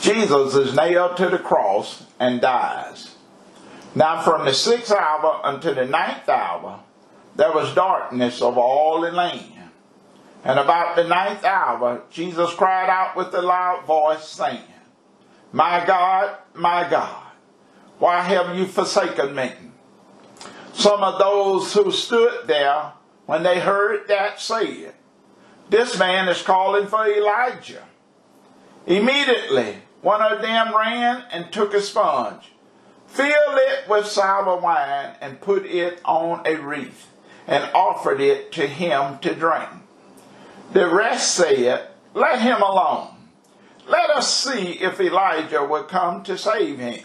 Jesus is nailed to the cross and dies. Now, from the sixth hour until the ninth hour, there was darkness over all the land. And about the ninth hour, Jesus cried out with a loud voice, saying, My God, my God, why have you forsaken me? Some of those who stood there, when they heard that, said, This man is calling for Elijah. Immediately, one of them ran and took a sponge, filled it with sour wine, and put it on a wreath, and offered it to him to drink. The rest said, Let him alone. Let us see if Elijah will come to save him.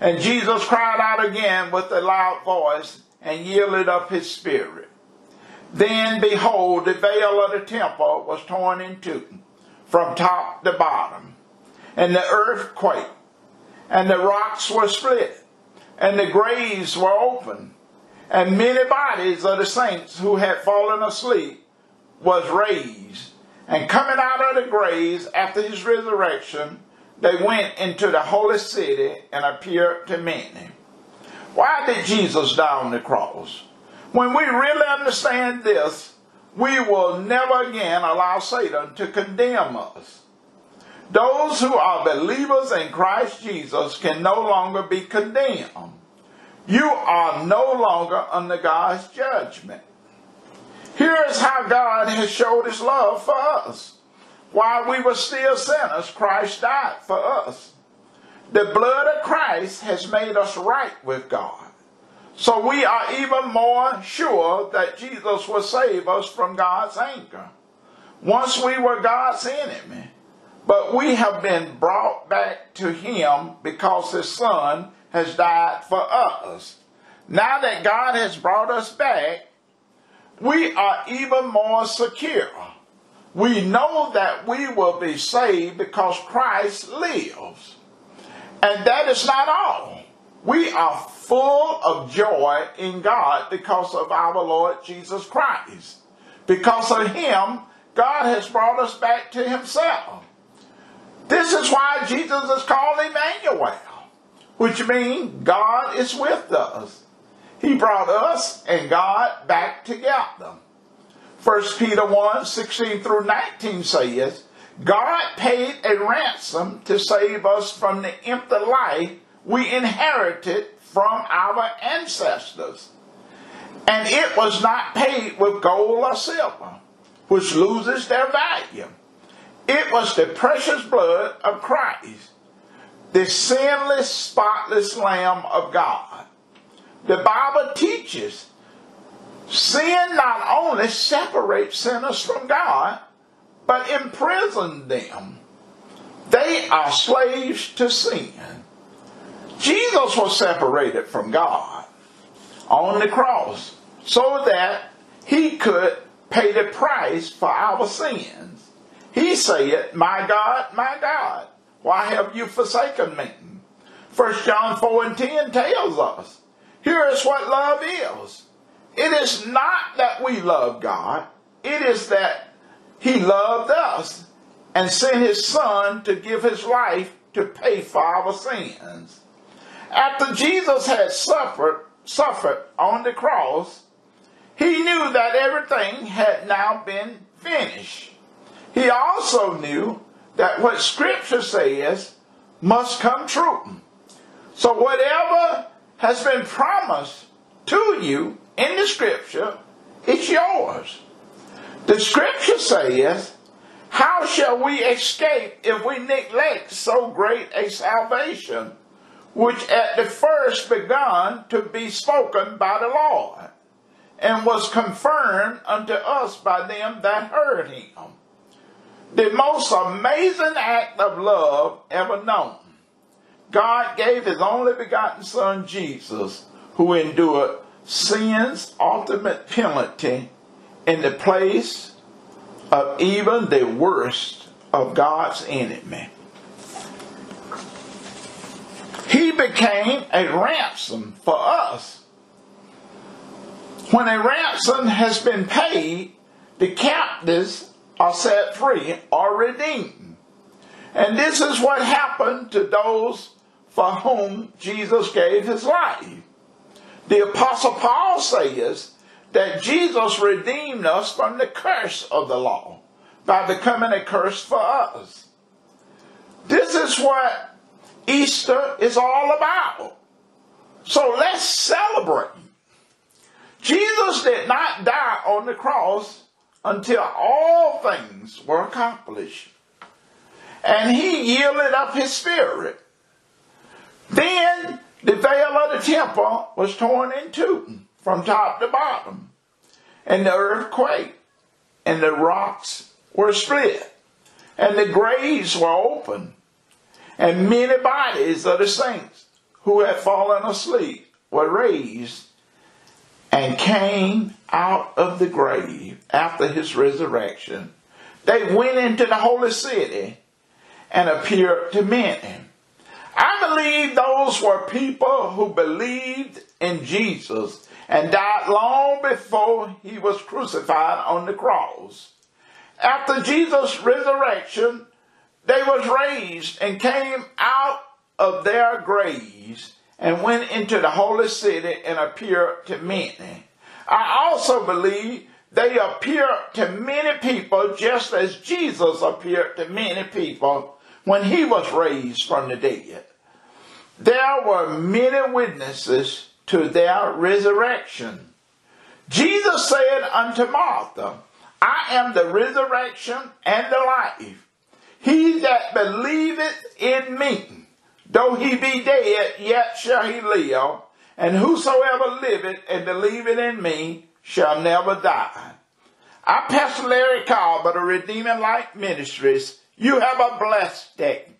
And Jesus cried out again with a loud voice and yielded up his spirit. Then behold, the veil of the temple was torn in two from top to bottom, and the earth quaked, and the rocks were split, and the graves were opened, and many bodies of the saints who had fallen asleep was raised. And coming out of the graves after his resurrection, they went into the holy city and appeared to many. Why did Jesus die on the cross? When we really understand this, we will never again allow Satan to condemn us. Those who are believers in Christ Jesus can no longer be condemned. You are no longer under God's judgment. Here is how God has showed his love for us. While we were still sinners, Christ died for us. The blood of Christ has made us right with God. So we are even more sure that Jesus will save us from God's anger. Once we were God's enemy, but we have been brought back to Him because His Son has died for us. Now that God has brought us back, we are even more secure. We know that we will be saved because Christ lives. And that is not all. We are full of joy in God because of our Lord Jesus Christ. Because of Him, God has brought us back to Himself. This is why Jesus is called Emmanuel, which means God is with us. He brought us and God back together. 1 Peter 1 16 through 19 says, God paid a ransom to save us from the empty life we inherited from our ancestors. And it was not paid with gold or silver, which loses their value. It was the precious blood of Christ, the sinless, spotless Lamb of God. The Bible teaches sin not only separates sinners from God, but imprisons them. They are slaves to sin. Jesus was separated from God on the cross so that he could pay the price for our sins. He said, My God, my God, why have you forsaken me? 1 John 4 and 10 tells us, here is what love is. It is not that we love God, it is that he loved us and sent his son to give his life to pay for our sins. After Jesus had suffered, suffered on the cross, he knew that everything had now been finished. He also knew that what Scripture says must come true. So whatever has been promised to you in the Scripture, it's yours. The Scripture says, How shall we escape if we neglect so great a salvation? which at the first begun to be spoken by the Lord, and was confirmed unto us by them that heard him. The most amazing act of love ever known. God gave his only begotten Son Jesus, who endured sin's ultimate penalty in the place of even the worst of God's enemy. He became a ransom for us. When a ransom has been paid, the captives are set free or redeemed. And this is what happened to those for whom Jesus gave his life. The apostle Paul says that Jesus redeemed us from the curse of the law by becoming a curse for us. This is what Easter is all about. So let's celebrate. Jesus did not die on the cross until all things were accomplished. And he yielded up his spirit. Then the veil of the temple was torn in two from top to bottom. And the earth quaked, and the rocks were split, and the graves were opened, and many bodies of the saints who had fallen asleep were raised and came out of the grave after his resurrection. They went into the holy city and appeared to many. I believe those were people who believed in Jesus and died long before he was crucified on the cross. After Jesus' resurrection, they was raised and came out of their graves and went into the holy city and appeared to many. I also believe they appeared to many people just as Jesus appeared to many people when he was raised from the dead. There were many witnesses to their resurrection. Jesus said unto Martha, I am the resurrection and the life. He that believeth in me, though he be dead, yet shall he live. And whosoever liveth and believeth in me shall never die. I, Pastor Larry but a Redeeming Light Ministries. You have a blessed day.